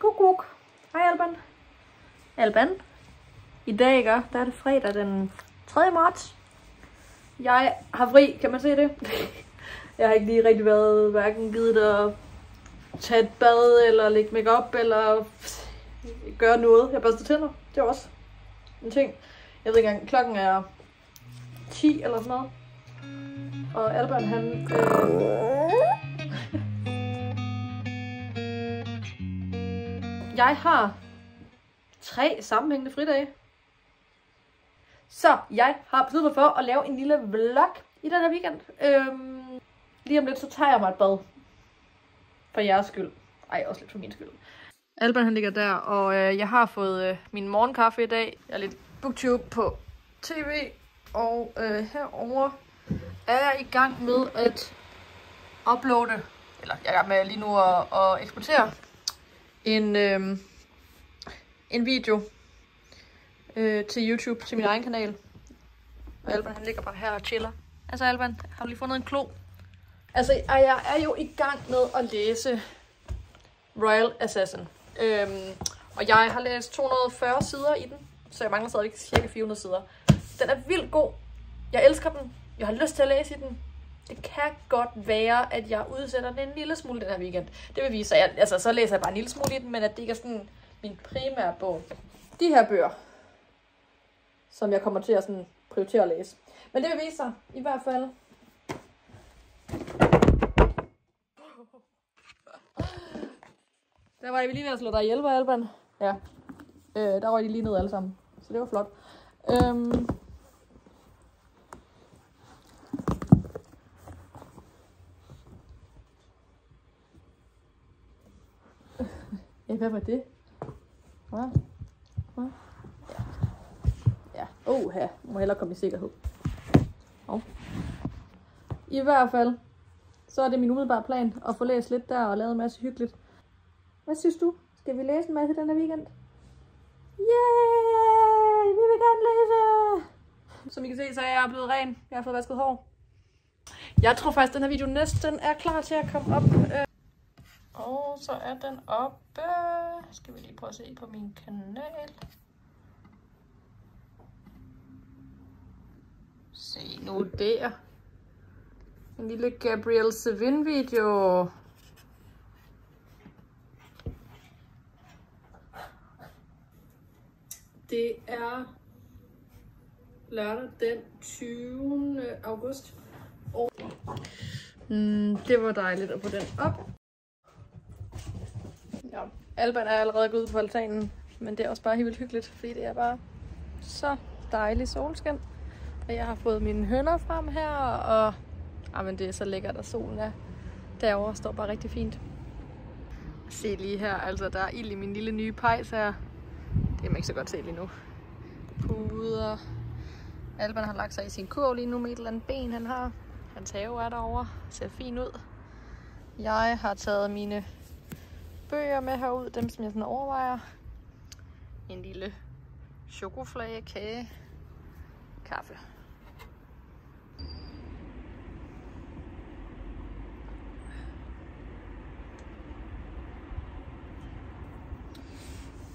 Kukuk. Hej Alban. Alban. I dag, ikke? Der er det fredag den 3. marts. Jeg har fri, kan man se det? Jeg har ikke lige rigtig været hverken givet at tage et bad, eller lægge makeup eller gøre noget. Jeg børster tænder. Det er også en ting. Jeg ved ikke engang, klokken er 10 eller sådan noget. Og Alban, han... Øh... Jeg har tre sammenhængende fridage. Så jeg har besluttet mig for at lave en lille vlog i den her weekend. Øhm, lige om lidt, så tager jeg mig et bad. For jeres skyld. Ej, også lidt for min skyld. Alban han ligger der, og øh, jeg har fået øh, min morgenkaffe i dag. Jeg er lidt booktube på tv, og øh, herover er jeg i gang med at uploade, eller jeg er i gang med lige nu at, at eksportere en, øh, en video øh, til YouTube, til min egen kanal. Og Alban han ligger bare her og chiller. Altså Alban, har du lige fundet en klo? Altså, jeg er jo i gang med at læse Royal Assassin. Øhm, og jeg har læst 240 sider i den, så jeg mangler stadig cirka 400 sider. Den er vildt god. Jeg elsker den. Jeg har lyst til at læse i den. Det kan godt være, at jeg udsætter den en lille smule den her weekend. Det vil vise sig. Jeg, altså, så læser jeg bare en lille smule i den, men at det ikke er sådan min primære bog. De her bøger, som jeg kommer til at sådan prioritere at læse. Men det vil vise sig, i hvert fald. Der var jeg lige ved at slå dig ihjel, var Alban? Ja. Øh, der var de lige ned alle sammen. Så det var flot. Øhm. Ja, hvad var det? Hvad? Hvad? Ja. Ja. Oh, her. Må hellere komme i sikkerhed. Oh. I hvert fald, så er det min umiddelbare plan at få læst lidt der og lavet en masse hyggeligt. Hvad synes du? Skal vi læse en masse den her weekend? Yay! Vi vil gerne læse! Som I kan se, så er jeg blevet ren. Jeg har fået vasket hår. Jeg tror faktisk, at den her video næsten er klar til at komme op. Øh, og så er den oppe. Skal vi lige prøve at se på min kanal. Se nu der. En lille Gabriel Sevin video. Det er lørdag den 20. august. Og mm, det var dejligt at få den op. Alban er allerede gået ud på altanen, men det er også bare helt vildt hyggeligt, fordi det er bare så dejlig solskin. Og jeg har fået mine hønder frem her, og ah, men det er så lækkert, at solen er derovre står bare rigtig fint. Se lige her, altså der er ild i min lille nye pejs her. Det kan man ikke så godt se lige nu. Puder. Alban har lagt sig i sin kurv lige nu med et eller andet ben, han har. Hans have er derovre. Ser fin ud. Jeg har taget mine bøger med herud, dem som jeg sådan overvejer. En lille chokoflage, kage, kaffe.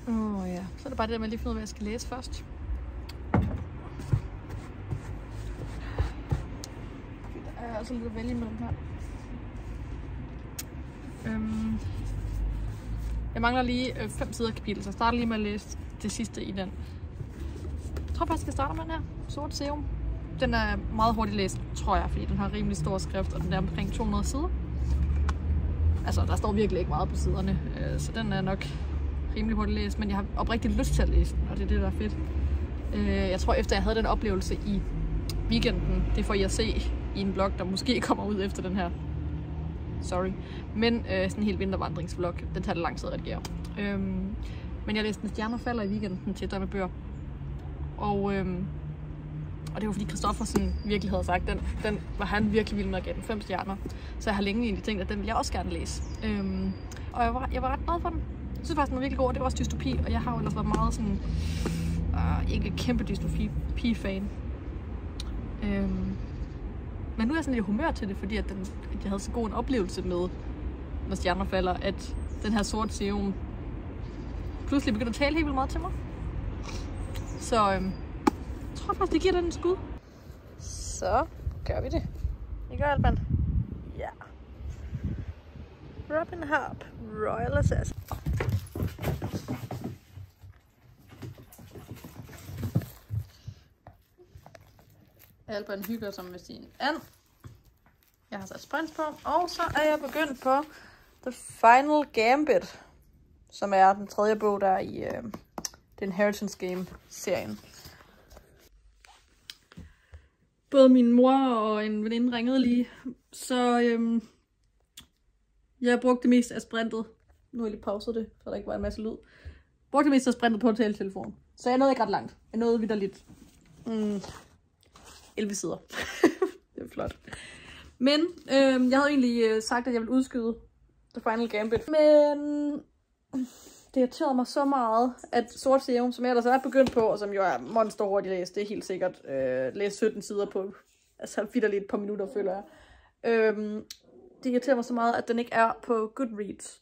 Åh oh, ja, så er det bare det der med at lige finde ud af, hvad jeg skal læse først. Der er altså lidt at vælge imellem her. Øhm, jeg mangler lige øh, fem sider kapitel, så jeg starter lige med at læse det sidste i den. Jeg tror faktisk, jeg starter med den her. Sort Serum. Den er meget hurtigt læst, tror jeg, fordi den har rimelig stor skrift, og den er omkring 200 sider. Altså, der står virkelig ikke meget på siderne, øh, så den er nok rimelig hurtigt læst, men jeg har oprigtigt lyst til at læse den, og det er det, der er fedt. Øh, jeg tror, efter jeg havde den oplevelse i weekenden, det får I at se i en blog, der måske kommer ud efter den her. Sorry. Men øh, sådan en helt vintervandringsvlog, den tager det lang tid at redigere. Øhm, men jeg læste en stjerner falder i weekenden til drømmebøger. Og, øhm, og det var fordi Christoffersen virkelig havde sagt, den, den var han virkelig vild med at give den fem stjerner. Så jeg har længe egentlig tænkt, at den vil jeg også gerne læse. Øhm, og jeg var, jeg var ret glad for den. Jeg synes faktisk, den var virkelig god, og det var også dystopi, og jeg har jo ellers været meget sådan, øh, ikke kæmpe dystopi-fan. Øhm, men nu er jeg sådan lidt humør til det, fordi at, den, at jeg havde så god en oplevelse med, når stjerner falder, at den her sorte serum pludselig begynder at tale helt vildt meget til mig. Så øhm, jeg tror faktisk, det giver den en skud. Så gør vi det. Ikke Alban? Ja. Robin Harp, Royal Assassin. Alban hygger sig med sin and. Jeg har sat sprints på, og så er jeg begyndt på The Final Gambit, som er den tredje bog, der er i øh, The Inheritance Game-serien. Både min mor og en veninde ringede lige, så øhm, jeg brugte det meste af sprintet. Nu har jeg lige pauset det, så der ikke var en masse lyd. Brugte det meste af sprintet på telefonen. Så jeg nåede ikke ret langt. Jeg nåede videre lidt. Mm, 11 sider. det er flot. Men øh, jeg havde egentlig øh, sagt, at jeg ville udskyde The Final Gambit. Men det irriterede mig så meget, at Sort Serum, som jeg ellers er begyndt på, og som jo er monster hurtigt læst, det er helt sikkert øh, læst 17 sider på, altså vidderligt et par minutter, føler jeg. Øh, det irriterer mig så meget, at den ikke er på Goodreads.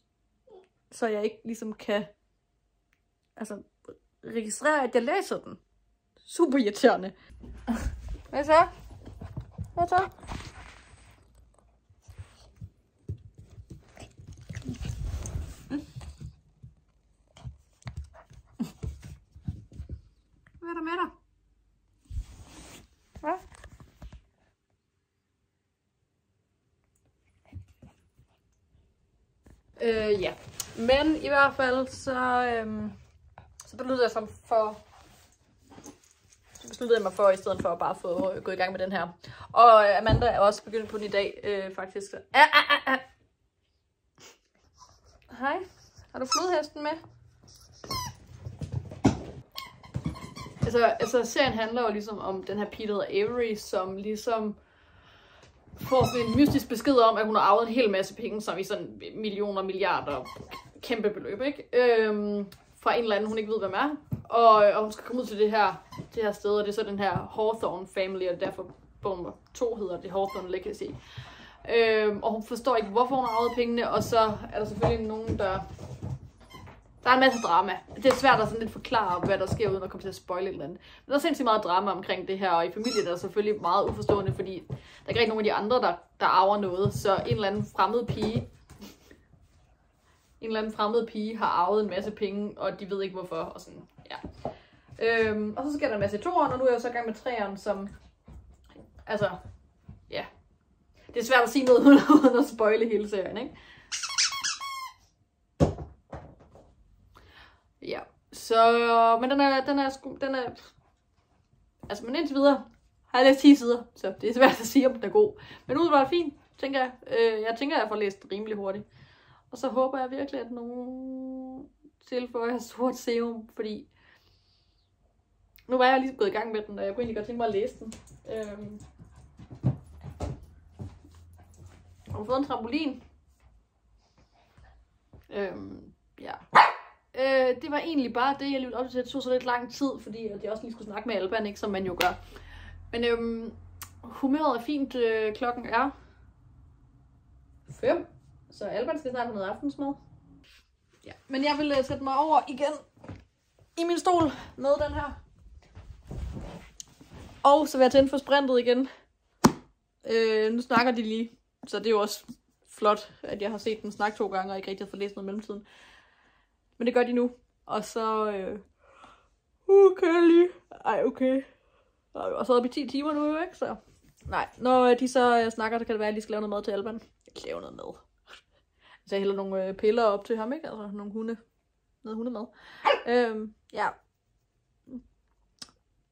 Så jeg ikke ligesom kan altså, registrere, at jeg læser den. Super irriterende. Hvad så? Hvad så? Hvad er der med dig? Hvad? Øh, ja. Men i hvert fald, så, øhm, så besluttede jeg som for besluttede jeg mig for, i stedet for at bare få øh, gå i gang med den her. Og øh, Amanda er også begyndt på den i dag, øh, faktisk. Ah, ah, ah, ah. Hej. Har du flodhesten med? Altså, altså, serien handler jo ligesom om den her Peter Avery, som ligesom får sådan en mystisk besked om, at hun har arvet en hel masse penge, som i sådan millioner, milliarder, kæmpe beløb, ikke? Øhm, fra en eller anden, hun ikke ved, hvem er. Og, og hun skal komme ud til det her, det her sted, og det er så den her Hawthorne Family, og derfor bogen to hedder det Hawthorne Legacy. Øhm, og hun forstår ikke, hvorfor hun har arvet pengene, og så er der selvfølgelig nogen, der... Der er en masse drama. Det er svært at sådan lidt forklare, hvad der sker, uden at komme til at spoile et eller andet. Men der er sindssygt meget drama omkring det her, og i familien er der selvfølgelig meget uforstående, fordi der er ikke rigtig nogen af de andre, der, der arver noget. Så en eller anden fremmed pige, en eller anden fremmed pige har arvet en masse penge, og de ved ikke hvorfor, og sådan, ja. Øhm, og så sker der en masse toeren, og nu er jeg så i gang med træeren, som, altså, ja. Det er svært at sige noget uden at spoile hele serien, ikke? Ja, så, men den er, den er, sku, den er, altså, men indtil videre har jeg læst 10 sider, så det er svært at sige, om den er god. Men det fint, tænker jeg. Øh, jeg tænker, jeg får læst rimelig hurtigt. Og så håber jeg virkelig, at nogen tilføjer sort serum, fordi nu var jeg lige gået i gang med den, og jeg kunne egentlig godt tænke mig at læse den. Øhm. Jeg har fået en trampolin. Øhm, ja. Øh, det var egentlig bare det, jeg lige op til. Det tog så lidt lang tid, fordi jeg også lige skulle snakke med Alban, ikke, som man jo gør. Men øhm, humøret er fint. Øh, klokken er 5. Så Alban skal snart have noget aftensmad. Ja. Men jeg vil uh, sætte mig over igen i min stol med den her. Og så vil jeg tænde for sprintet igen. Øh, nu snakker de lige, så det er jo også flot, at jeg har set den snakke to gange, og ikke rigtig har fået læst noget i mellemtiden. Men det gør de nu. Og så... Øh, okay lige. Ej, okay. Og så er vi 10 timer nu, ikke? Så... Nej, når øh, de så øh, snakker, så kan det være, at jeg lige skal lave noget mad til Alban. Jeg kan lave noget mad. Så jeg hælder nogle øh, piller op til ham, ikke? Altså nogle hunde. Noget hundemad. Øhm, ja.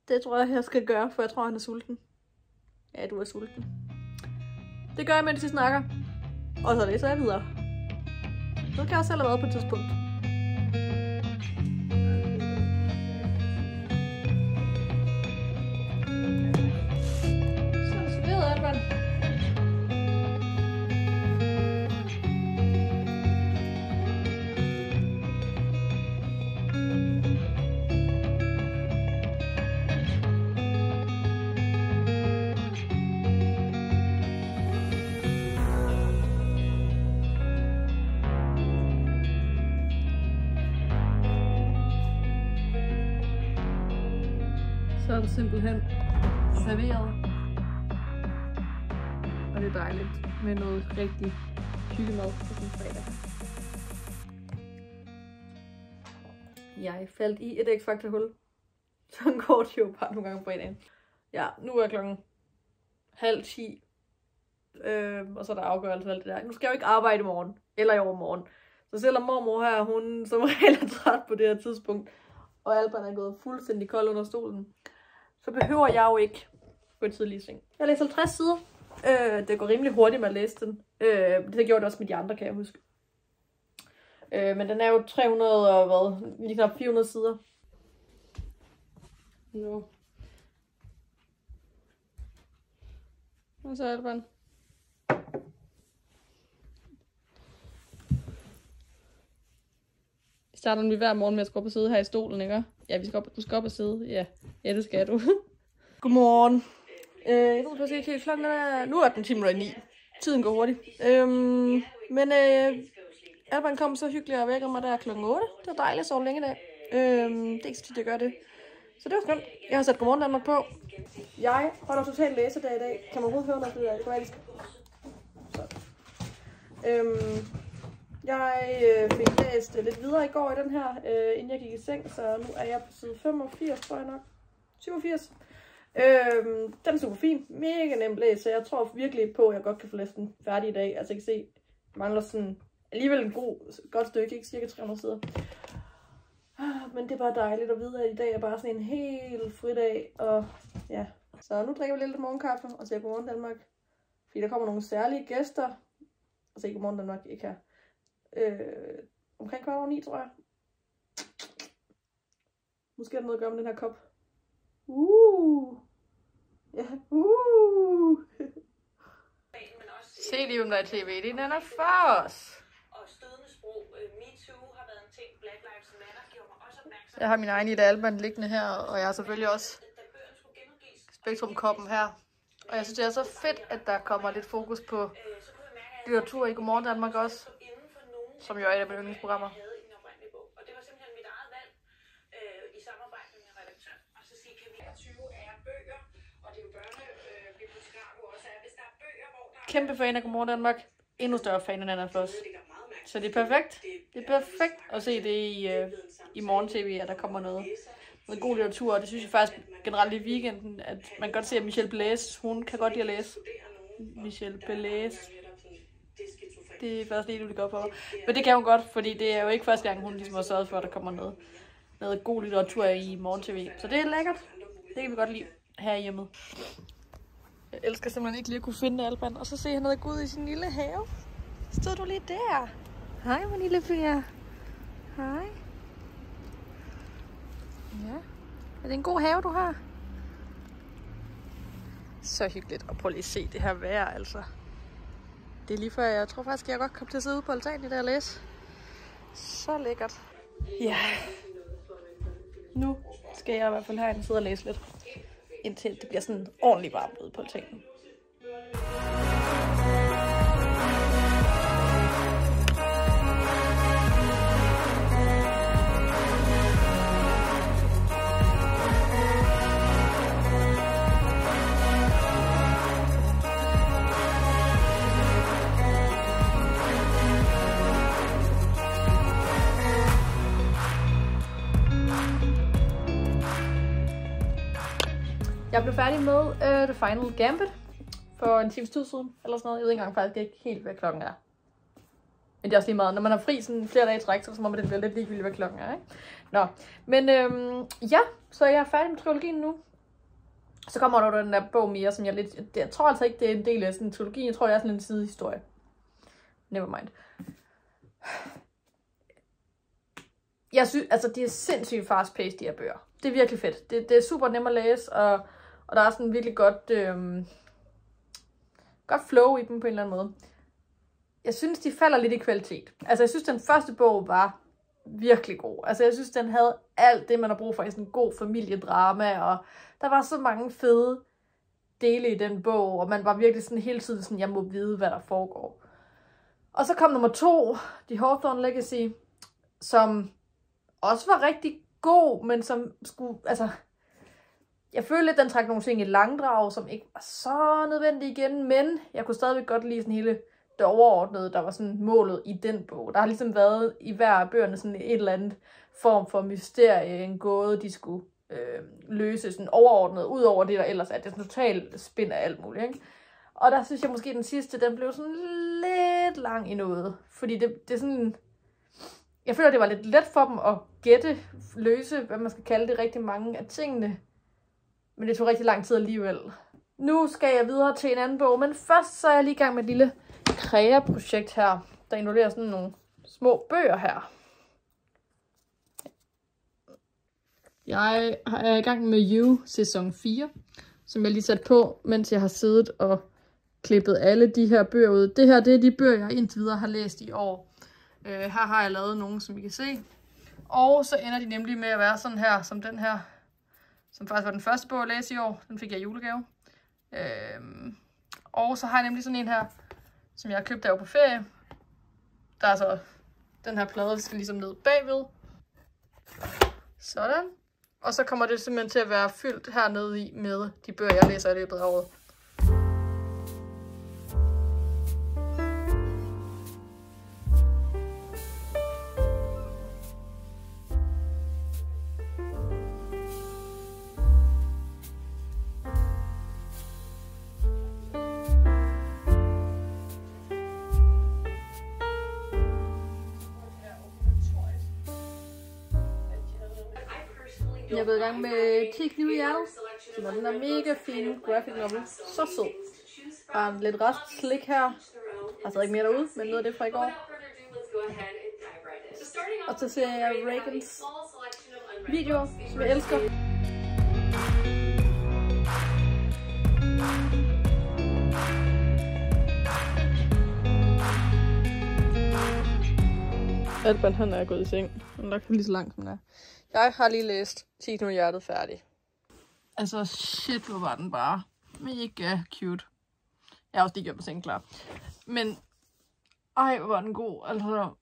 Det tror jeg, jeg skal gøre, for jeg tror, han er sulten. Ja, du er sulten. Det gør jeg, mens vi snakker. Og så læser jeg videre. Så kan jeg også have været på et tidspunkt. Så er det simpelthen serveret. Og det er dejligt med noget rigtig hyggemad på sådan en fredag. Jeg faldt i et x hul. Sådan går det jo bare nogle gange på fredagen. Ja, nu er klokken halv ti. Øh, og så er der afgørelse og alt det der. Nu skal jeg jo ikke arbejde i morgen. Eller i overmorgen. Så selvom mormor her, hun som regel er træt på det her tidspunkt, og Alban er gået fuldstændig kold under stolen, så behøver jeg jo ikke gå i tidlig seng. Jeg læser 50 sider. Øh, det går rimelig hurtigt med at læse den. Øh, det gjorde det også med de andre, kan jeg huske. Øh, men den er jo 300 og hvad, lige knap 400 sider. Nu. Og så Alban. Starter vi hver morgen med at skulle op og sidde her i stolen, ikke? Ja, vi skal op, du skal op og sidde. Ja, ja det skal du. Godmorgen. Øh, jeg ved faktisk ikke helt klokken er... Nu er den timer 9. Tiden går hurtigt. Øhm, men øh, Alban kom så hyggeligt og vækker mig der klokken 8. Det var dejligt at sove længe i dag. Øhm, det er ikke så tit, jeg gør det. Så det var skønt. Jeg har sat Godmorgen Danmark på. Jeg holder totalt læsedag i dag. Kan man overhovedet høre noget, det er kroatisk? Så. Øhm, jeg øh, fik læst øh, lidt videre i går i den her, øh, inden jeg gik i seng, så nu er jeg på side 85, tror jeg nok. 87. Øhm, den er super fin. Mega nem læs, så jeg tror virkelig på, at jeg godt kan få læst den færdig i dag. Altså jeg kan se, jeg mangler sådan alligevel en god, godt stykke, ikke cirka 300 sider. Ah, men det er bare dejligt at vide, at i dag er bare sådan en helt fridag, og ja. Så nu drikker vi lidt morgenkaffe og siger Godmorgen Danmark. Fordi der kommer nogle særlige gæster, og se Godmorgen Danmark ikke her. Øh, omkring kvart over ni, tror jeg. Måske er der noget at gøre med den her kop. Uh! Ja, uh! Se lige, hvem der er tv. Det er Nana Foss. Og stødende sprog. Øh, MeToo har været en ting. Black Lives Matter gjorde mig også opmærksom. Jeg har min egen Ida Alban liggende her, og jeg har selvfølgelig også Spektrum-koppen her. Og jeg synes, det er så fedt, at der kommer lidt fokus på litteratur i Godmorgen Danmark også som jo er et af mine yndlingsprogrammer. Og det var simpelthen mit eget valg øh, i samarbejde med min redaktør. Og så sige, kan vi 20 er bøger, og det er jo børnebibliotekar øh, også er. Hvis der er bøger, hvor der Kæmpe fan af Godmorgen Danmark. Endnu større fan af Anna Floss. Så det er perfekt. Det er perfekt at se det i, uh, i morgen tv, at der kommer noget, noget god litteratur. Og det synes jeg faktisk generelt i weekenden, at man godt se, at Michelle Blæs, hun kan godt lide at læse. Michelle Blæs det er først lige nu, det går på. Men det kan hun godt, fordi det er jo ikke første gang, hun ligesom har sørget for, at der kommer noget, noget god litteratur i morgen tv. Så det er lækkert. Det kan vi godt lide her hjemme. Jeg elsker simpelthen ikke lige at kunne finde Alban, og så se han noget gået i sin lille have. Stod du lige der? Hej, min lille fyr. Hej. Ja. Er det en god have, du har? Så hyggeligt. Og prøv lige at se det her vejr, altså. Det er lige før, jeg tror faktisk, jeg godt kom til at sidde ude på altanen i der og læse. Så lækkert. Ja. Nu skal jeg i hvert fald herinde sidde og læse lidt. Indtil det bliver sådan ordentligt varmt ude på altanen. Jeg blev færdig med uh, The Final Gambit for en times tid siden, eller sådan noget. Jeg ved ikke engang faktisk ikke helt, hvad klokken er. Men det er også lige meget. Når man har fri sådan flere dage i træk, så må man det bliver lidt ligegyldigt, hvad klokken er, ikke? Nå, men øhm, ja, så jeg er færdig med trilogien nu. Så kommer der den der bog mere, som jeg lidt... Jeg tror altså ikke, det er en del af sådan en trilogi. Jeg tror, det er sådan en sidehistorie. Never mind. Jeg synes, altså det er sindssygt fast-paced, de her bøger. Det er virkelig fedt. Det, det er super nemt at læse, og og der er sådan virkelig godt, øh, godt flow i dem på en eller anden måde. Jeg synes, de falder lidt i kvalitet. Altså, jeg synes, den første bog var virkelig god. Altså, jeg synes, den havde alt det, man har brug for i sådan en god familiedrama, og der var så mange fede dele i den bog, og man var virkelig sådan hele tiden sådan, jeg må vide, hvad der foregår. Og så kom nummer to, The Hawthorne Legacy, som også var rigtig god, men som skulle, altså, jeg følte lidt, den trak nogle ting i langdrag, som ikke var så nødvendige igen, men jeg kunne stadigvæk godt lide sådan hele det overordnede, der var sådan målet i den bog. Der har ligesom været i hver af bøgerne sådan et eller andet form for mysterie, en gåde, de skulle øh, løse sådan overordnet, ud over det, der ellers er. Det er sådan totalt spind af alt muligt, ikke? Og der synes jeg måske, at den sidste, den blev sådan lidt lang i noget. Fordi det, det er sådan... Jeg føler, det var lidt let for dem at gætte, løse, hvad man skal kalde det, rigtig mange af tingene. Men det tog rigtig lang tid alligevel. Nu skal jeg videre til en anden bog, men først så er jeg lige i gang med et lille Krea-projekt her, der involverer sådan nogle små bøger her. Jeg er i gang med You sæson 4, som jeg lige sat på, mens jeg har siddet og klippet alle de her bøger ud. Det her, det er de bøger, jeg indtil videre har læst i år. Øh, her har jeg lavet nogle, som I kan se. Og så ender de nemlig med at være sådan her, som den her, som faktisk var den første bog, jeg læste i år. Den fik jeg i julegave. Øhm, og så har jeg nemlig sådan en her, som jeg har købt der på ferie. Der er så den her plade, der skal ligesom ned bagved. Sådan. Og så kommer det simpelthen til at være fyldt hernede i med de bøger, jeg læser i løbet af året. Jeg er gået i gang med 10 knive i hjertet, som er den der mega fine graphic novel. Så sød. Har en lidt rest slik her. Jeg har ikke mere derude, men noget af det fra i går. Og så ser jeg Reagans videoer, som jeg elsker. Alban han er gået i seng. Han er nok lige så langt som han er. Jeg har lige læst 10 nu hjertet færdig. Altså shit, hvor var den bare mega cute. Jeg har også lige gjort mig seng klar. Men ej, hvor var den god. Altså,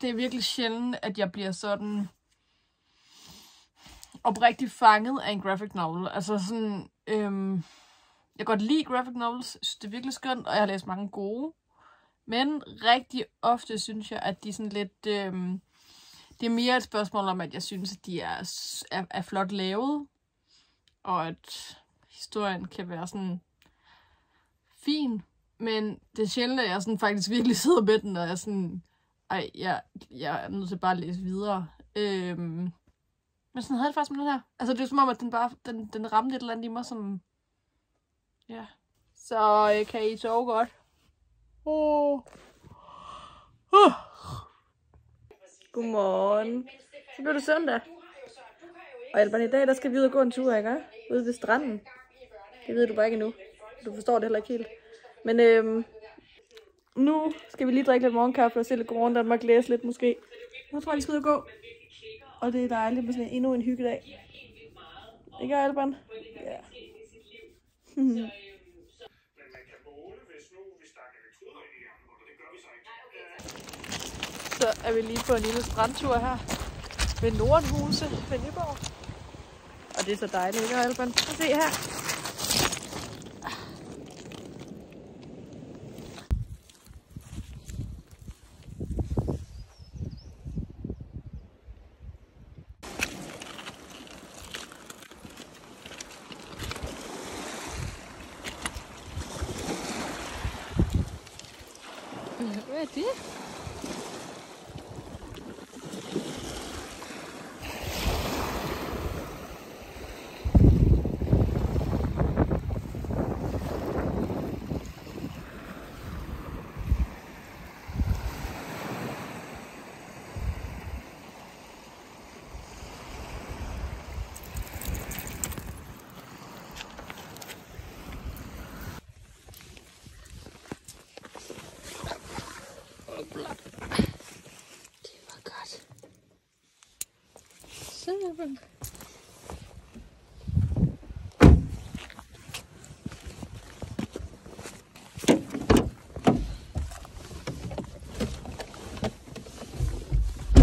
det er virkelig sjældent, at jeg bliver sådan oprigtigt fanget af en graphic novel. Altså sådan, øhm, jeg kan godt lide graphic novels, synes, det er virkelig skønt, og jeg har læst mange gode. Men rigtig ofte synes jeg, at de sådan lidt... Øhm, det er mere et spørgsmål om, at jeg synes, at de er, er, er flot lavet. Og at historien kan være sådan fin. Men det er sjældent, at jeg sådan faktisk virkelig sidder med den, og jeg er sådan... Ej, jeg, jeg er nødt til bare at læse videre. Øhm, men sådan havde det faktisk med den her. Altså, det er som om, at den bare den, den ramte et eller andet i mig, som... Ja. Så øh, kan I sove godt? Oh. Uh. Godmorgen. Så blev det søndag. Og Alban, i dag der skal vi ud og gå en tur, ikke? Ude ved stranden. Det ved du bare ikke endnu. Du forstår det heller ikke helt. Men øhm, nu skal vi lige drikke lidt morgenkaffe og se lidt Godmorgen Danmark, læse lidt måske. Nu tror jeg, vi skal ud og gå. Og det er dejligt med sådan endnu en hyggedag. Ikke Alban? Ja. Så er vi lige på en lille strandtur her ved Nordenhuse ved Nyborg. Og det er så dejligt, ikke Alban? Se her. Hvad er det? Det var godt open.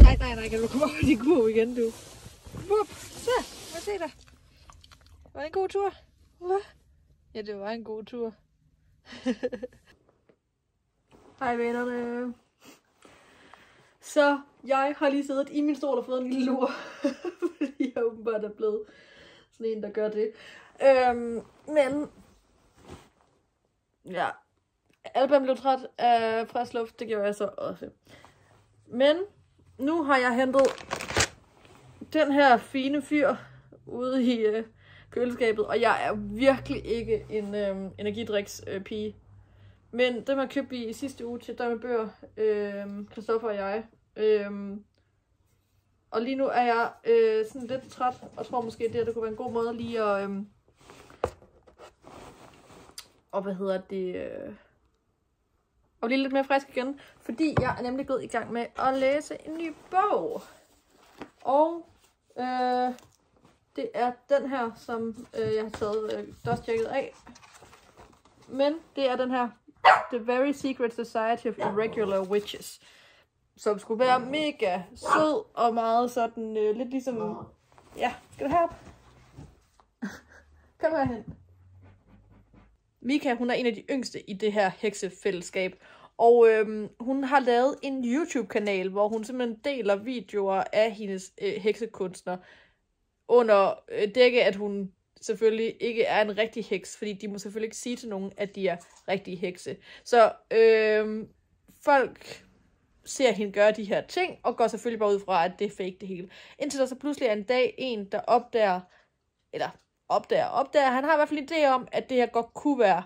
Nej, nej, nej, kan du komme over i din kurv igen, du? Wup, så, må se dig. Var det en god tur? Hvad? Ja, det var en god tur. Hej vennerne. Så jeg har lige siddet i min stol og fået en lille lur, åbenbart er blevet sådan en, der gør det. Øhm, men ja, Alban blev træt af frisk luft, det gjorde jeg så også. Men nu har jeg hentet den her fine fyr ude i øh, køleskabet, og jeg er virkelig ikke en øh, energidriks øh, pige. Men dem har købt i sidste uge til med bøger, øh, Christoffer og jeg. Øh, og lige nu er jeg øh, sådan lidt træt, og tror måske, det, det kunne være en god måde lige at... Øh, og hvad hedder det... Øh, og blive lidt mere frisk igen, fordi jeg er nemlig gået i gang med at læse en ny bog. Og øh, det er den her, som øh, jeg har taget øh, dustjacket af. Men det er den her, The Very Secret Society of Irregular Witches. Som skulle være mega sød og meget sådan, øh, lidt ligesom... Ja, skal du herop? Kom herhen. Mika, hun er en af de yngste i det her heksefællesskab. Og øhm, hun har lavet en YouTube-kanal, hvor hun simpelthen deler videoer af hendes øh, heksekunstner. Under øh, dække, at hun selvfølgelig ikke er en rigtig heks, fordi de må selvfølgelig ikke sige til nogen, at de er rigtige hekse. Så øhm, folk ser hende gøre de her ting, og går selvfølgelig bare ud fra, at det er fake det hele. Indtil der så pludselig er en dag en, der opdager, eller opdager, opdager, han har i hvert fald en idé om, at det her godt kunne være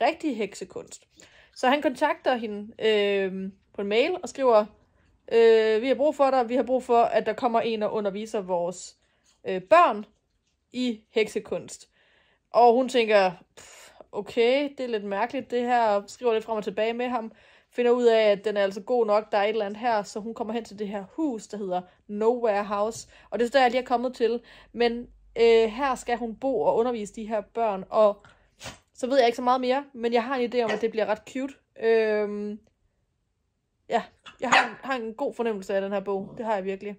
rigtig heksekunst. Så han kontakter hende øh, på en mail og skriver, øh, vi har brug for dig, vi har brug for, at der kommer en og underviser vores øh, børn i heksekunst. Og hun tænker, okay, det er lidt mærkeligt det her, og skriver lidt frem og tilbage med ham, finder ud af, at den er altså god nok, der er et eller andet her, så hun kommer hen til det her hus, der hedder Nowhere House, og det er der, jeg lige er kommet til, men øh, her skal hun bo og undervise de her børn, og så ved jeg ikke så meget mere, men jeg har en idé om, at det bliver ret cute. Øhm, ja, jeg har, har en god fornemmelse af den her bog. Det har jeg virkelig.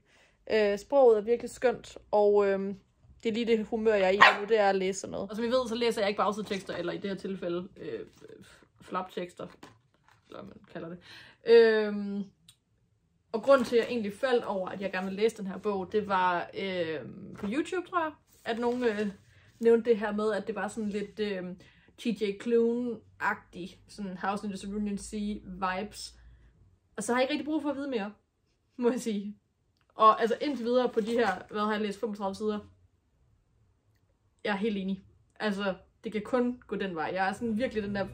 Øh, sproget er virkelig skønt, og øhm, det er lige det humør, jeg er i nu, det er at læse sådan noget. Og som I ved, så læser jeg ikke bagsidetekster, eller i det her tilfælde øh, flaptekster, eller hvad man kalder det. Øhm, og grunden til, at jeg egentlig faldt over, at jeg gerne ville læse den her bog, det var øh, på YouTube, tror jeg, at nogen øh, nævnte det her med, at det var sådan lidt øh, TJ Klune-agtig, sådan House in the Cerulean Sea vibes. Og så har jeg ikke rigtig brug for at vide mere, må jeg sige. Og altså indtil videre på de her, hvad har jeg læst, 35 sider. Jeg er helt enig. Altså, det kan kun gå den vej. Jeg er sådan virkelig den der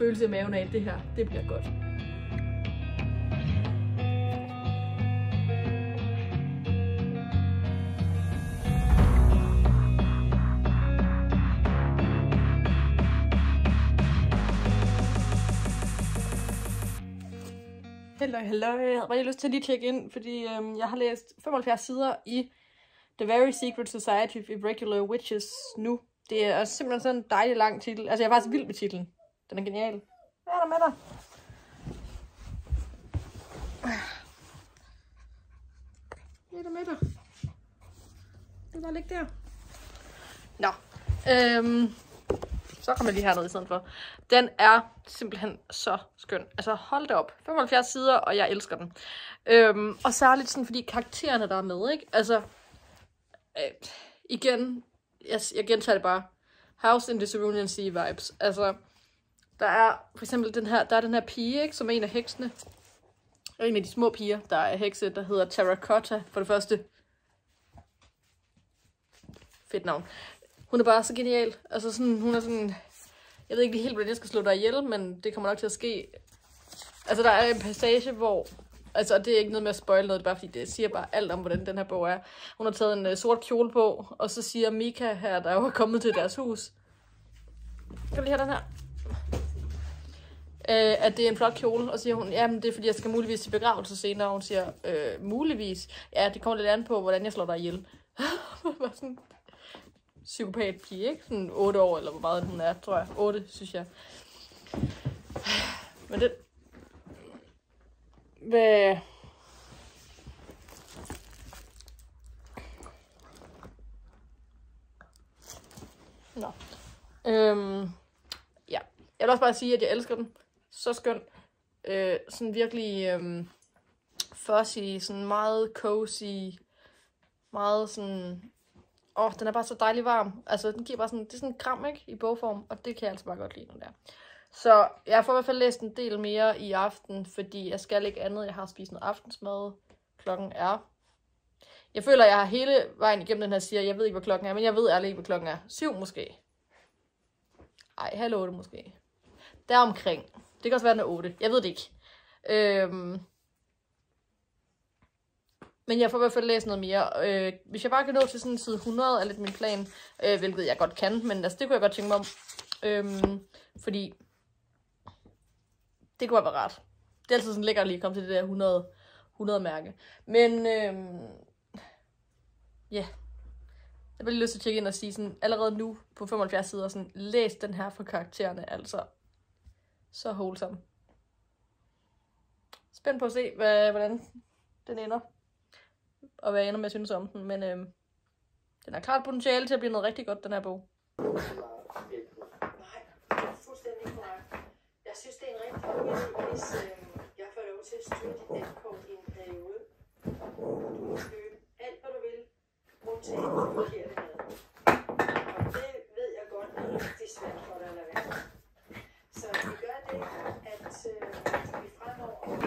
følelse i maven af, at det her, det bliver godt. Hello, hello. Jeg havde bare lyst til at lige tjekke ind, fordi øhm, jeg har læst 75 sider i The Very Secret Society of Irregular Witches nu. Det er simpelthen sådan en dejlig lang titel. Altså, jeg er faktisk vild med titlen. Den er genial. Hvad er der med dig? Hvad er der med dig? Det er bare ligge der. Nå. Øhm, så kommer jeg lige herned i stedet for. Den er simpelthen så skøn. Altså hold det op. 75 sider, og jeg elsker den. Øhm, og særligt sådan, fordi karaktererne der er med, ikke? Altså, øh, igen, jeg, jeg gentager det bare. House in the Cerulean Sea vibes. Altså, der er for eksempel den her, der er den her pige, ikke, som er en af heksene. En af de små piger, der er hekse, der hedder Terracotta, for det første. Fedt navn. Hun er bare så genial. Altså sådan, hun er sådan... Jeg ved ikke helt, hvordan jeg skal slå dig ihjel, men det kommer nok til at ske. Altså, der er en passage, hvor... Altså, det er ikke noget med at spoil noget, det er bare fordi, det siger bare alt om, hvordan den her bog er. Hun har taget en uh, sort kjole på, og så siger Mika her, der jo er kommet til deres hus. Kan du lige have den her? Øh, at det er en flot kjole, og siger hun, ja, men det er fordi, jeg skal muligvis til begravelse senere, og hun siger, øh, muligvis, ja, det kommer lidt an på, hvordan jeg slår dig ihjel. var sådan, psykopat pige, ikke? Sådan 8 år, eller hvor meget hun er, tror jeg. 8, synes jeg. Men det... Hvad... Nå. Øhm, ja. Jeg vil også bare sige, at jeg elsker den. Så skøn. Øh, sådan virkelig øh, fuzzy, sådan meget cozy, meget sådan... Åh, oh, den er bare så dejlig varm. Altså, den giver bare sådan, det er sådan kram, ikke? I bogform, og det kan jeg altså bare godt lide, den der. Så jeg får i hvert fald læst en del mere i aften, fordi jeg skal ikke andet. Jeg har spist noget aftensmad. Klokken er... Jeg føler, jeg har hele vejen igennem den her siger, jeg ved ikke, hvad klokken er, men jeg ved ærligt ikke, hvad klokken er. Syv måske. Ej, halv otte måske. Deromkring. omkring. Det kan også være, den er 8. Jeg ved det ikke. Øhm, men jeg får i hvert fald læst noget mere. Øh, hvis jeg bare kan nå til sådan side 100, er lidt min plan, øh, hvilket jeg godt kan, men altså, det kunne jeg godt tænke mig om. Øhm, fordi det kunne være rart. Det er altid sådan lækkert at komme til det der 100, 100 mærke. Men øhm, ja, yeah. jeg vil lige lyst til at tjekke ind og sige sådan, allerede nu på 75 sider, sådan, læs den her for karaktererne, altså så wholesome. Spændt på at se, hvad, hvordan den ender. Og hvad jeg ender med at synes om den. Men øhm, den har klart potentiale til at blive noget rigtig godt, den her bog. Nej, fuldstændig korrekt. Jeg synes, det er en rigtig god idé, hvis øh, jeg får lov til at styre dit dankort i en periode. Du må købe alt, hvad du vil, undtagen det forkerte mad. Og det ved jeg godt er rigtig svært for dig at lade være. Så vi gør det, at øh, vi fremover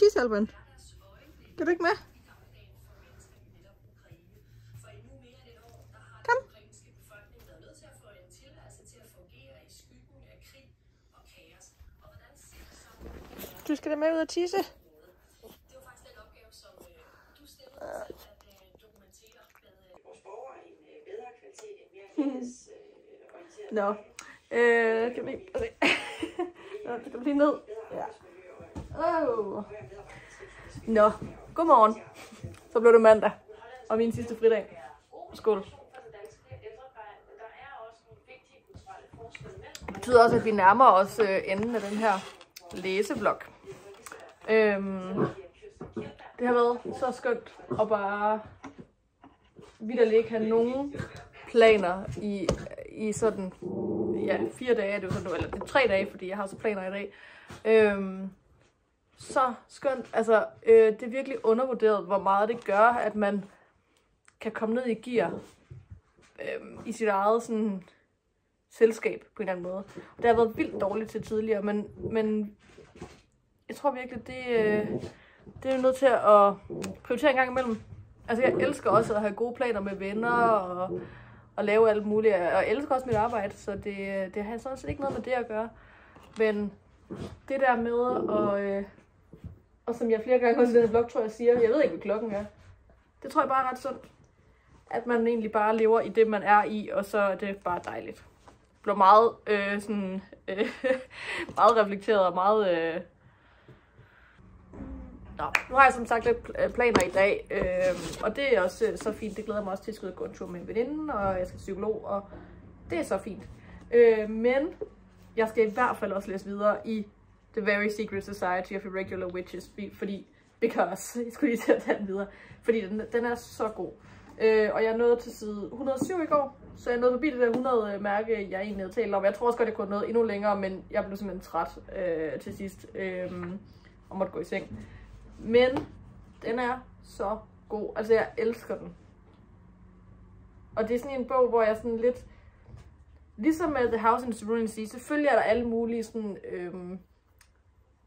vi Alban. Kan du ikke med? Kom. Du skal da med ud og tisse. kvalitet, Nå. Øh, kan vi lige... Altså- Nå, det kan blive ned. Ja. Oh. Nå, godmorgen. Så blev det mandag. Og min sidste fridag. Skål. Det betyder også, at vi nærmer os øh, enden af den her læseblok. Øhm, det har været så skønt at bare vidderligt ikke have nogen planer i, i sådan, ja, fire dage er det jo sådan, eller det er tre dage, fordi jeg har så planer i dag. Øhm, så skønt, altså øh, det er virkelig undervurderet, hvor meget det gør, at man kan komme ned i gear øh, i sit eget sådan, selskab på en eller anden måde. Det har været vildt dårligt til tidligere, men, men jeg tror virkelig, det, øh, det er nødt til at prioritere en gang imellem. Altså jeg elsker også at have gode planer med venner og, og lave alt muligt. Og jeg elsker også mit arbejde, så det, det har sådan set ikke noget med det at gøre. Men det der med, at... øh, og som jeg flere gange også i den her vlog, tror jeg siger, jeg ved ikke, hvad klokken er. Det tror jeg bare er ret sundt. At man egentlig bare lever i det, man er i, og så er det bare dejligt. Jeg blev meget, øh, sådan, øh, meget reflekteret og meget... Øh, Nå, nu har jeg som sagt lidt planer i dag, øh, og det er også øh, så fint. Det glæder mig også til at skulle gå en tur med en veninde, og jeg skal til psykolog, og det er så fint. Øh, men jeg skal i hvert fald også læse videre i The Very Secret Society of Irregular Witches, fordi, because, jeg skulle lige til at tage den videre, fordi den, den er så god. Øh, og jeg nåede til side 107 i går, så jeg nåede forbi det der 100 øh, mærke, jeg egentlig havde talt om. Jeg tror også godt, jeg kunne nå nået endnu længere, men jeg blev simpelthen træt øh, til sidst øh, og måtte gå i seng. Men den er så god. Altså, jeg elsker den. Og det er sådan en bog, hvor jeg sådan lidt... Ligesom med The House in the Cerulean Sea, selvfølgelig er der alle mulige sådan, øhm,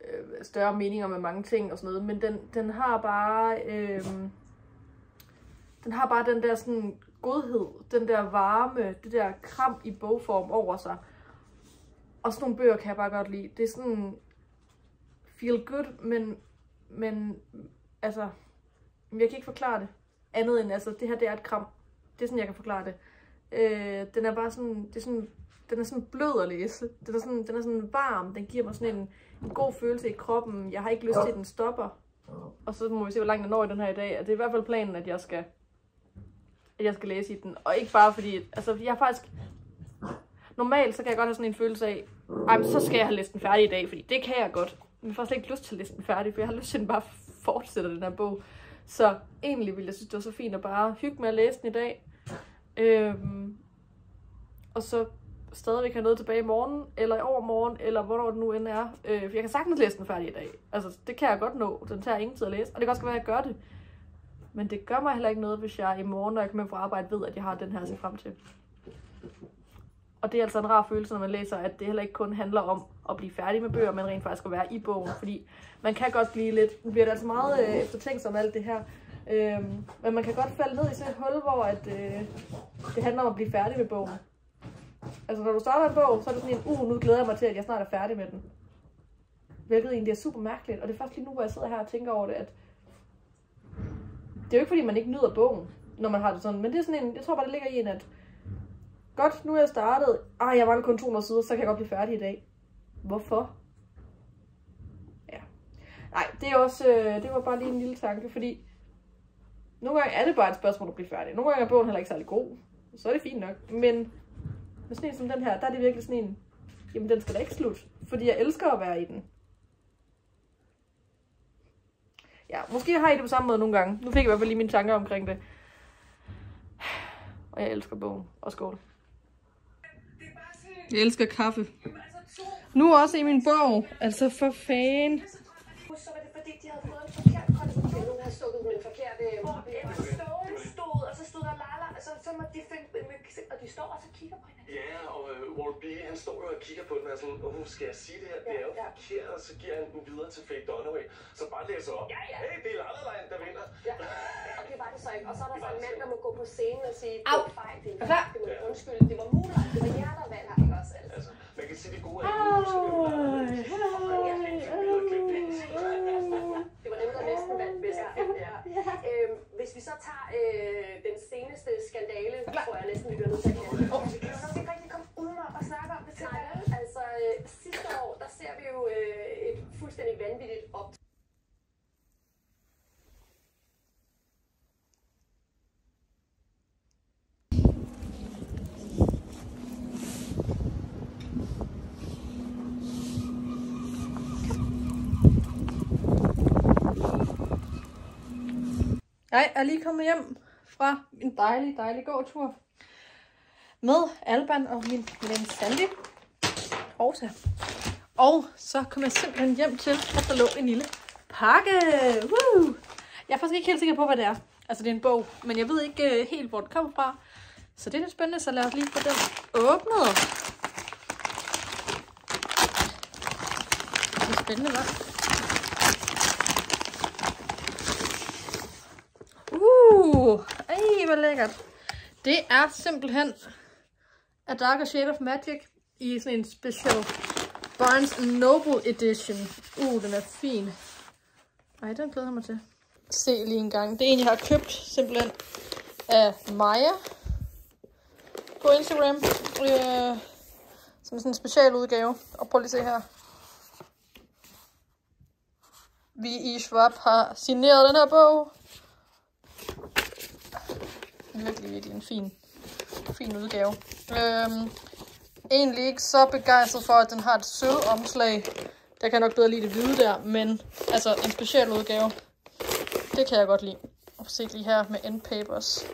øh, større meninger med mange ting og sådan noget, men den, den har bare... Øh, den har bare den der sådan godhed, den der varme, det der kram i bogform over sig. Og sådan nogle bøger kan jeg bare godt lide. Det er sådan feel good, men men altså, jeg kan ikke forklare det andet end, altså, det her det er et kram. Det er sådan, jeg kan forklare det. Øh, den er bare sådan, det er sådan, den er sådan blød at læse. Den er sådan, den er sådan varm. Den giver mig sådan en, en god følelse i kroppen. Jeg har ikke lyst til, at den stopper. Og så må vi se, hvor langt den når i den her i dag. Det er i hvert fald planen, at jeg skal, at jeg skal læse i den. Og ikke bare fordi, altså jeg har faktisk, normalt så kan jeg godt have sådan en følelse af, ej, så skal jeg have læst den færdig i dag, fordi det kan jeg godt. Men jeg får slet ikke lyst til at læse den færdig, for jeg har lyst til, at den bare fortsætter den her bog. Så egentlig ville jeg synes, det var så fint at bare hygge med at læse den i dag. Øhm, og så stadigvæk har noget tilbage i morgen, eller i overmorgen, eller hvornår det nu end er. Øh, for jeg kan sagtens læse den færdig i dag. Altså, det kan jeg godt nå. Den tager ingen tid at læse. Og det kan også være, at jeg gør det. Men det gør mig heller ikke noget, hvis jeg i morgen, når jeg kommer hjem fra arbejde, ved, at jeg har den her at se frem til. Og det er altså en rar følelse, når man læser, at det heller ikke kun handler om at blive færdig med bøger, men rent faktisk at være i bogen. Fordi man kan godt blive lidt, nu bliver det altså meget øh, eftertænksom alt det her. Øh, men man kan godt falde ned i sådan et hul, hvor at, øh, det handler om at blive færdig med bogen. Altså når du starter en bog, så er det sådan en, uh, nu glæder jeg mig til, at jeg snart er færdig med den. Hvilket egentlig er super mærkeligt. Og det er først lige nu, hvor jeg sidder her og tænker over det, at det er jo ikke fordi, man ikke nyder bogen, når man har det sådan. Men det er sådan en, jeg tror bare, det ligger i en, at godt, nu er jeg startet. Ej, jeg var kun 200 sider, så kan jeg godt blive færdig i dag. Hvorfor? Ja. Nej, det er også, øh, det var bare lige en lille tanke, fordi nogle gange er det bare et spørgsmål at blive færdig. Nogle gange er bogen heller ikke særlig god. Så er det fint nok. Men med sådan en som den her, der er det virkelig sådan en, jamen den skal da ikke slutte. Fordi jeg elsker at være i den. Ja, måske har I det på samme måde nogle gange. Nu fik jeg i hvert fald lige mine tanker omkring det. Og jeg elsker bogen. Og skål. Jeg elsker kaffe. Nu også i min bog. Altså for fan. Så var det fordi, de havde fået en forkert konstruktion. Nogen havde stukket med en forkert... Øh, stående stod, og så stod der Lala, og så, må de finde... Og de står og så kigger på hinanden. Ja, og uh, Walt B, han står jo og kigger på den og er sådan, oh, skal jeg sige det her? Det er jo Ja, ja. forkert, og så giver han den videre til Faye Dunaway. Så bare læser op. Ja, ja. Hey, det er Lalaland, der vinder. Ja, og det var det så ikke. Og så er der så en mand, der må gå på scenen og sige, det var fejl, det Er det var undskyld, det var muligt, det var jer, der vandt her, ikke også? Altså. Altså, man kan sige, det gode at jo Lalaland. Det var dem, der næsten vandt bedst af der. Øhm, hvis vi så tager øh, den seneste skandale, tror jeg næsten, vi bliver nødt til at kalde det. Vi kan jo nok ikke rigtig komme udenom og snakke om det til. Nej, altså øh, sidste år, der ser vi jo øh, et fuldstændig vanvittigt op jeg er lige kommet hjem fra en dejlig, dejlig gåtur med Alban og min ven Sandy. Rosa. Og så kom jeg simpelthen hjem til, at der lå en lille pakke. Woo! Jeg er faktisk ikke helt sikker på, hvad det er. Altså, det er en bog, men jeg ved ikke uh, helt, hvor den kommer fra. Så det er lidt spændende, så lad os lige få den åbnet. Det er spændende, hva'? Uh, ej, hvor lækkert. Det er simpelthen A Darker Shade of Magic i sådan en special Barnes Noble Edition. Uh, den er fin. Ej, den glæder jeg mig til. Se lige en gang. Det er en, jeg har købt simpelthen af Maja på Instagram. Øh, som sådan en special udgave. Og prøv lige at se her. Vi i Schwab har signeret den her bog. Virkelig, virkelig en fin, fin udgave. Øhm, egentlig ikke så begejstret for, at den har et sølvomslag. Der kan jeg nok bedre lide det hvide der, men altså en speciel udgave. Det kan jeg godt lide. Og se lige her med endpapers.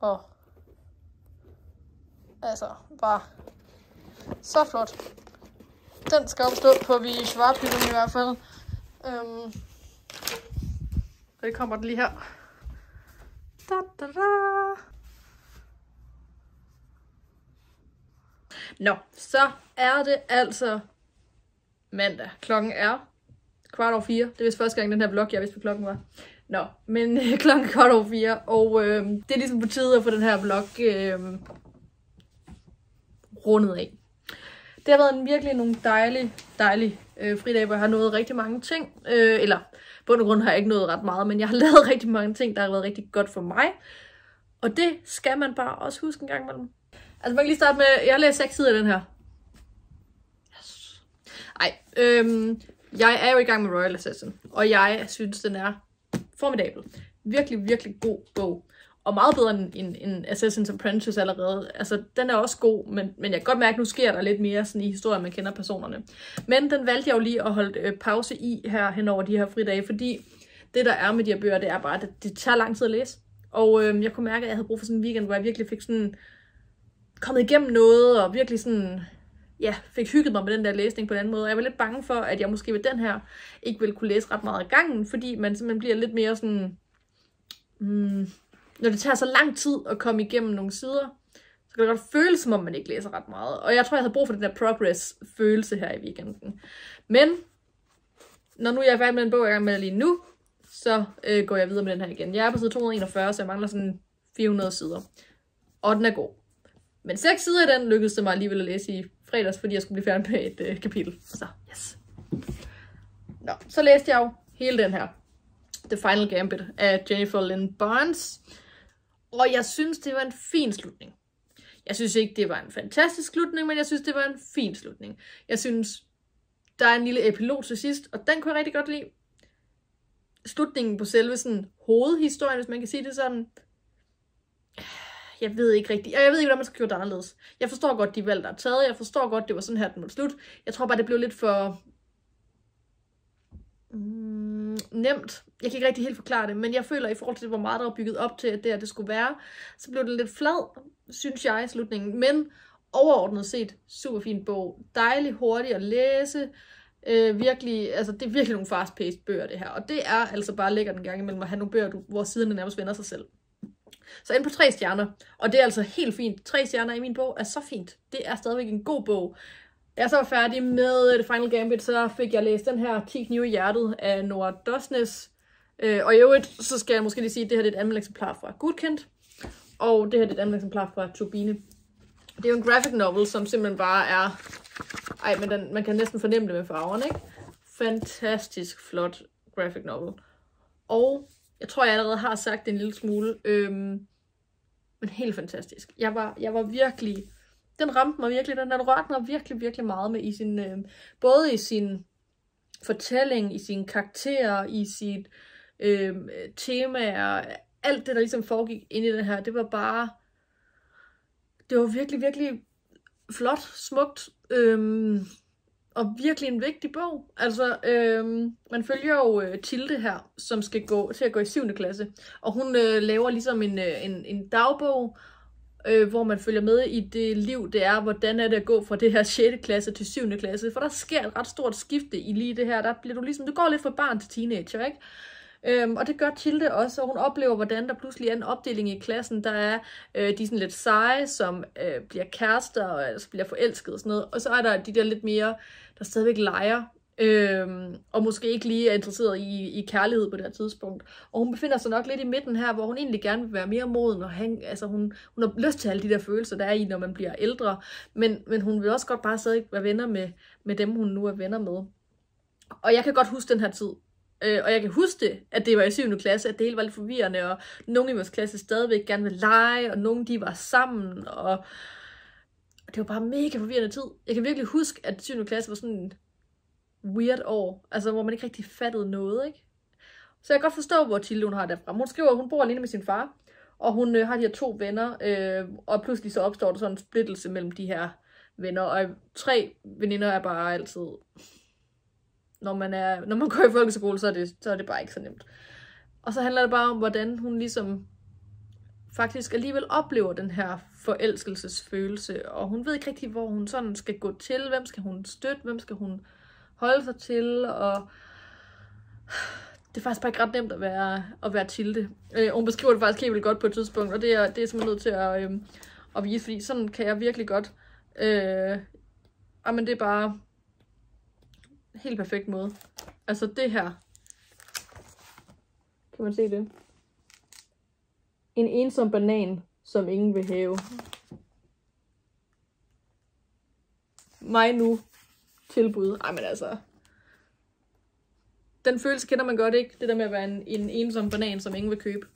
Og altså bare så flot. Den skal opstå på vi Schwab i hvert fald. Øhm, det kommer den lige her. Da, da, da. Nå, så er det altså mandag. Klokken er kvart over fire. Det er vist første gang den her vlog, jeg vidste, hvad klokken var. Nå, men klokken er kvart over fire, og øh, det er ligesom på tide at få den her vlog øh, rundet af. Det har været en virkelig nogle dejlige, dejlige øh, fridage, hvor jeg har nået rigtig mange ting. Øh, eller på og grund har jeg ikke nået ret meget, men jeg har lavet rigtig mange ting, der har været rigtig godt for mig. Og det skal man bare også huske en gang imellem. Altså man kan lige starte med, jeg har læst seks sider af den her. Yes. Ej, øhm, jeg er jo i gang med Royal Assassin, og jeg synes, den er formidabel. Virkelig, virkelig god bog. Og meget bedre end, end, end Assassin's Apprentice allerede. Altså, den er også god, men, men jeg kan godt mærke, at nu sker der lidt mere sådan i historien, man kender personerne. Men den valgte jeg jo lige at holde øh, pause i her hen over de her fridage, fordi det der er med de her bøger, det er bare, at det, det tager lang tid at læse. Og øh, jeg kunne mærke, at jeg havde brug for sådan en weekend, hvor jeg virkelig fik sådan kommet igennem noget, og virkelig sådan, ja, fik hygget mig med den der læsning på en anden måde. Og jeg var lidt bange for, at jeg måske ved den her ikke ville kunne læse ret meget af gangen, fordi man simpelthen bliver lidt mere sådan, mm, når det tager så lang tid at komme igennem nogle sider, så kan det godt føles, som om man ikke læser ret meget. Og jeg tror, jeg havde brug for den der progress-følelse her i weekenden. Men, når nu jeg er færdig med den bog, jeg er med lige nu, så øh, går jeg videre med den her igen. Jeg er på side 241, så jeg mangler sådan 400 sider. Og den er god. Men seks sider af den lykkedes det mig alligevel at læse i fredags, fordi jeg skulle blive færdig med et øh, kapitel. Så, yes. Nå, så læste jeg jo hele den her. The Final Gambit af Jennifer Lynn Barnes. Og jeg synes, det var en fin slutning. Jeg synes ikke, det var en fantastisk slutning, men jeg synes, det var en fin slutning. Jeg synes, der er en lille epilog til sidst, og den kunne jeg rigtig godt lide. Slutningen på selve sådan hovedhistorien, hvis man kan sige det sådan. Jeg ved ikke rigtigt. Jeg ved ikke, hvordan man skal gøre det anderledes. Jeg forstår godt de valg, der er taget. Jeg forstår godt, det var sådan her, den måtte slut. Jeg tror bare, det blev lidt for mm, nemt. Jeg kan ikke rigtig helt forklare det, men jeg føler i forhold til, hvor meget der var bygget op til, at det her det skulle være, så blev det lidt flad, synes jeg, i slutningen. Men overordnet set, super fin bog. Dejlig hurtig at læse. Øh, virkelig, altså det er virkelig nogle fast-paced bøger, det her. Og det er altså bare lækkert en gang imellem at have nogle bøger, hvor siderne nærmest vender sig selv. Så ind på tre stjerner, og det er altså helt fint. Tre stjerner i min bog er så fint. Det er stadigvæk en god bog. Jeg så var færdig med øh, The Final Gambit, så fik jeg læst den her 10 knive i hjertet af Nora Dosnes. Øh, og i øvrigt, så skal jeg måske lige sige, at det her er et andet eksemplar fra Gudkendt. Og det her er et andet eksemplar fra Turbine. Det er jo en graphic novel, som simpelthen bare er... Ej, men den, man kan næsten fornemme det med farverne, ikke? Fantastisk flot graphic novel. Og jeg tror, jeg allerede har sagt det en lille smule. Øhm, men helt fantastisk. Jeg var, jeg var virkelig den ramte mig virkelig, den, den rørte mig virkelig, virkelig meget med i sin, øh, både i sin fortælling, i sin karakter, i sit øh, temaer, alt det, der ligesom foregik ind i den her, det var bare, det var virkelig, virkelig flot, smukt, øh, og virkelig en vigtig bog. Altså, øh, man følger jo øh, Tilde her, som skal gå til at gå i 7. klasse, og hun øh, laver ligesom en, øh, en, en dagbog, øh, hvor man følger med i det liv, det er, hvordan er det at gå fra det her 6. klasse til 7. klasse, for der sker et ret stort skifte i lige det her, der bliver du ligesom, du går lidt fra barn til teenager, ikke? Øhm, og det gør Tilde også, og hun oplever, hvordan der pludselig er en opdeling i klassen. Der er øh, de sådan lidt seje, som øh, bliver kærester og altså bliver forelsket og sådan noget. Og så er der de der lidt mere, der stadigvæk leger, Øhm, og måske ikke lige er interesseret i, i kærlighed på det her tidspunkt. Og hun befinder sig nok lidt i midten her, hvor hun egentlig gerne vil være mere moden, og han, altså hun, hun har lyst til alle de der følelser, der er i, når man bliver ældre. Men, men hun vil også godt bare stadig være venner med, med dem, hun nu er venner med. Og jeg kan godt huske den her tid. Øh, og jeg kan huske det, at det var i 7. klasse, at det hele var lidt forvirrende, og nogle i vores klasse stadigvæk gerne vil lege, og nogle de var sammen, og det var bare mega forvirrende tid. Jeg kan virkelig huske, at 7. klasse var sådan weird år, altså hvor man ikke rigtig fattede noget, ikke? Så jeg kan godt forstå, hvor Tilde hun har det fra. Hun skriver, at hun bor alene med sin far, og hun øh, har de her to venner, øh, og pludselig så opstår der sådan en splittelse mellem de her venner, og tre veninder er bare altid... Når man, er, når man går i folkeskole, så er, det, så er det bare ikke så nemt. Og så handler det bare om, hvordan hun ligesom faktisk alligevel oplever den her forelskelsesfølelse, og hun ved ikke rigtig, hvor hun sådan skal gå til, hvem skal hun støtte, hvem skal hun holde sig til, og det er faktisk bare ikke ret nemt at være, at være til det. Øh, hun beskriver det faktisk helt vildt godt på et tidspunkt, og det er, det er simpelthen nødt til at, øh, at vise, fordi sådan kan jeg virkelig godt. Øh, men det er bare helt perfekt måde. Altså det her. Kan man se det? En ensom banan, som ingen vil have. Mig nu, tilbud. Ej, men altså... Den følelse kender man godt ikke. Det der med at være en, en ensom banan, som ingen vil købe.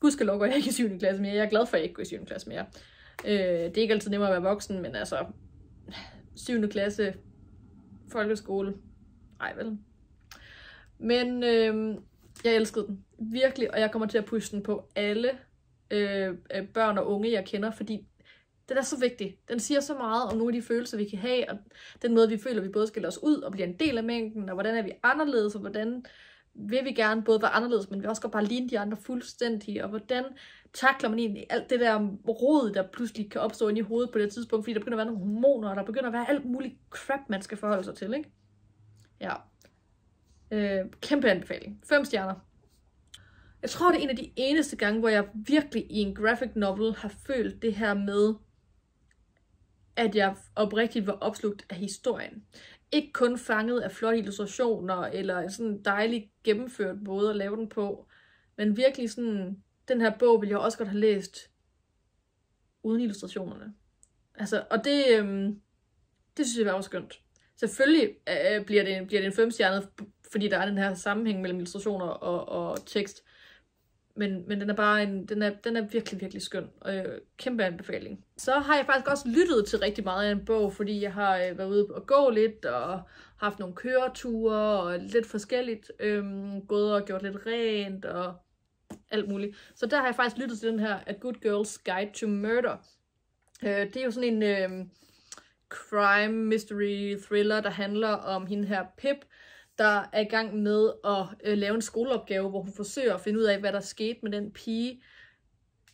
Gud skal lov, jeg ikke i 7. klasse mere. Jeg er glad for, at jeg ikke går i 7. klasse mere. Øh, det er ikke altid nemmere at være voksen, men altså... 7. klasse, folkeskole. Ej, vel. Men øh, jeg elskede den. Virkelig, og jeg kommer til at pushe den på alle øh, øh børn og unge, jeg kender, fordi den er så vigtig. Den siger så meget om nogle af de følelser, vi kan have, og den måde, vi føler, vi både skiller os ud og bliver en del af mængden, og hvordan er vi anderledes, og hvordan vil vi gerne både være anderledes, men vi også godt bare ligne de andre fuldstændig, og hvordan takler man egentlig alt det der rod, der pludselig kan opstå ind i hovedet på det tidspunkt, fordi der begynder at være nogle hormoner, og der begynder at være alt muligt crap, man skal forholde sig til, ikke? Ja. Øh, kæmpe anbefaling. Fem stjerner. Jeg tror, det er en af de eneste gange, hvor jeg virkelig i en graphic novel har følt det her med, at jeg oprigtigt var opslugt af historien. Ikke kun fanget af flotte illustrationer, eller sådan en dejlig gennemført måde at lave den på, men virkelig sådan, den her bog ville jeg også godt have læst uden illustrationerne. Altså, og det, øhm, det synes jeg var også skønt. Selvfølgelig øh, bliver, det, bliver det en femstjernet, fordi der er den her sammenhæng mellem illustrationer og, og tekst. Men, men den er bare en, den er, den er virkelig, virkelig skøn. Og øh, kæmpe anbefaling. Så har jeg faktisk også lyttet til rigtig meget af en bog, fordi jeg har øh, været ude og gå lidt, og haft nogle køreture, og lidt forskelligt. Øh, gået og gjort lidt rent, og alt muligt. Så der har jeg faktisk lyttet til den her A Good Girl's Guide to Murder. Øh, det er jo sådan en øh, crime, mystery, thriller, der handler om hende her Pip, der er i gang med at øh, lave en skoleopgave, hvor hun forsøger at finde ud af, hvad der skete med den pige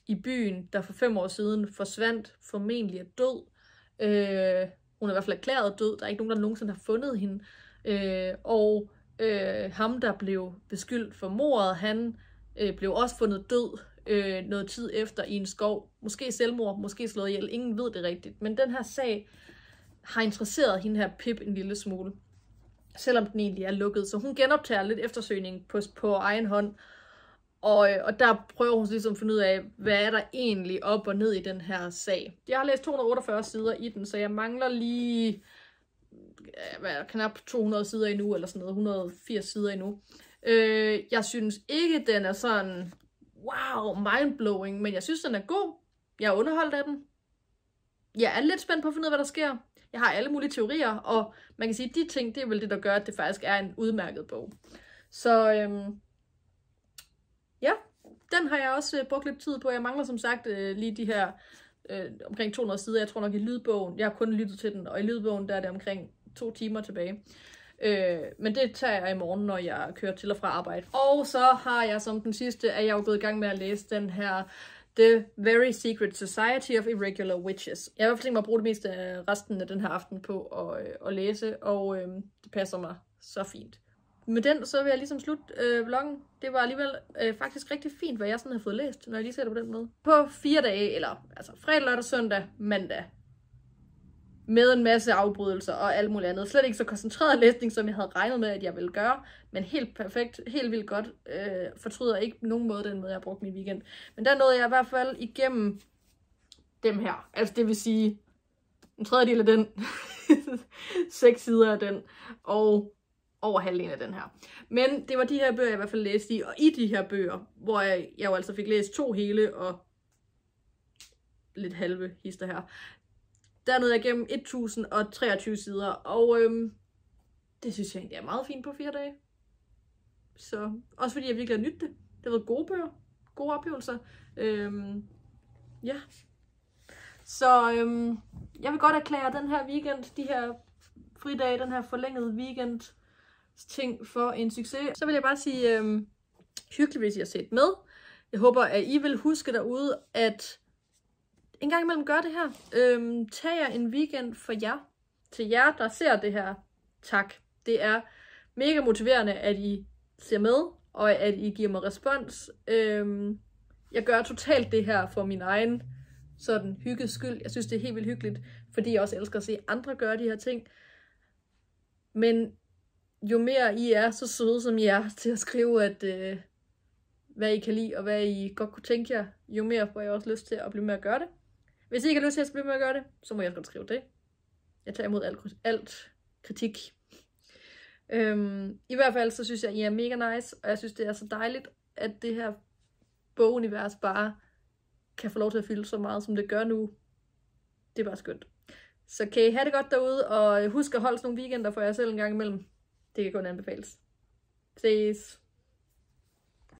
i byen, der for fem år siden forsvandt, formentlig er død. Øh, hun er i hvert fald erklæret død. Der er ikke nogen, der nogensinde har fundet hende. Øh, og øh, ham, der blev beskyldt for mordet, han øh, blev også fundet død øh, noget tid efter i en skov. Måske selvmord, måske slået ihjel. Ingen ved det rigtigt. Men den her sag har interesseret hende her Pip en lille smule selvom den egentlig er lukket. Så hun genoptager lidt eftersøgning på, på egen hånd, og, øh, og der prøver hun ligesom at finde ud af, hvad er der egentlig op og ned i den her sag. Jeg har læst 248 sider i den, så jeg mangler lige hvad knap 200 sider endnu, eller sådan noget, 180 sider endnu. Øh, jeg synes ikke, den er sådan, wow, mindblowing, men jeg synes, den er god. Jeg er underholdt af den. Jeg er lidt spændt på at finde ud af, hvad der sker. Jeg har alle mulige teorier, og man kan sige, at de ting, det er vel det, der gør, at det faktisk er en udmærket bog. Så øhm, ja, den har jeg også øh, brugt lidt tid på. Jeg mangler som sagt øh, lige de her øh, omkring 200 sider. Jeg tror nok i lydbogen, jeg har kun lyttet til den, og i lydbogen der er det omkring to timer tilbage. Øh, men det tager jeg i morgen, når jeg kører til og fra arbejde. Og så har jeg som den sidste, at jeg er gået i gang med at læse den her The Very Secret Society of Irregular Witches. Jeg har i hvert fald tænkt mig at bruge det meste af øh, resten af den her aften på at, øh, at læse, og øh, det passer mig så fint. Med den, så vil jeg ligesom slutte øh, vloggen. Det var alligevel øh, faktisk rigtig fint, hvad jeg sådan har fået læst, når jeg lige ser det på den måde. På fire dage, eller altså fredag, lørdag, søndag, mandag, med en masse afbrydelser og alt muligt andet. Slet ikke så koncentreret læsning, som jeg havde regnet med, at jeg ville gøre, men helt perfekt, helt vildt godt. Øh, fortryder ikke på nogen måde den måde, jeg har brugt min weekend. Men der nåede jeg i hvert fald igennem dem her. Altså det vil sige, en tredjedel af den, seks sider af den, og over halvdelen af den her. Men det var de her bøger, jeg i hvert fald læste i, og i de her bøger, hvor jeg, jeg jo altså fik læst to hele og lidt halve hister her, der nåede jeg igennem 1023 sider, og øhm, det synes jeg egentlig er meget fint på fire dage. Så også fordi jeg virkelig har nydt det. Det har været gode bøger, gode oplevelser. Øhm, ja. Så øhm, jeg vil godt erklære den her weekend, de her fridage, den her forlængede weekend ting for en succes. Så vil jeg bare sige øhm, hyggeligt, hvis I har set med. Jeg håber, at I vil huske derude, at en gang imellem gør det her. Øhm, tag jer en weekend for jer. Til jer, der ser det her. Tak. Det er mega motiverende, at I ser med, og at I giver mig respons. Øhm, jeg gør totalt det her for min egen sådan hygges skyld. Jeg synes, det er helt vildt hyggeligt, fordi jeg også elsker at se andre gøre de her ting. Men jo mere I er så søde som I er til at skrive, at øh, hvad I kan lide, og hvad I godt kunne tænke jer, jo mere får jeg også lyst til at blive med at gøre det. Hvis I ikke har lyst til at blive med at gøre det, så må jeg godt skrive det. Jeg tager imod alt, alt kritik. Øhm, I hvert fald så synes jeg, at I er mega nice, og jeg synes, det er så dejligt, at det her bogunivers bare kan få lov til at fylde så meget, som det gør nu. Det er bare skønt. Så kan I have det godt derude, og husk at holde sådan nogle weekender for jer selv en gang imellem. Det kan kun anbefales. Ses.